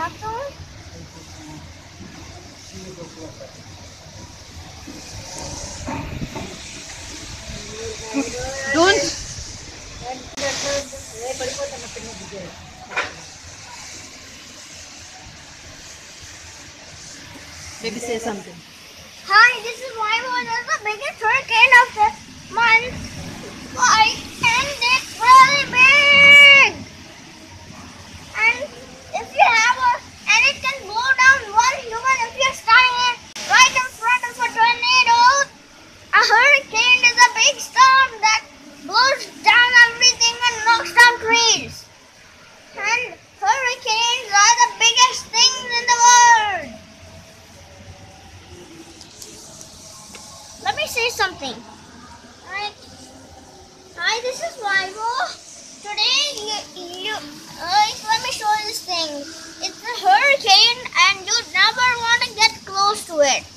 Captain? Don't. Maybe say something. Hi, this is Vaibhav. This is the biggest hurricane of the month. Why? And it's really big. And if you have a, and it can blow down one human if you're standing in right in front of a tornado. A hurricane is a big storm that blows down everything and knocks down trees. And hurricanes are the biggest things in the world. Let me say something. Hi, this is Vaibhav. Today, you, you uh, let me show you this thing. It's a hurricane, and you never want to get close to it.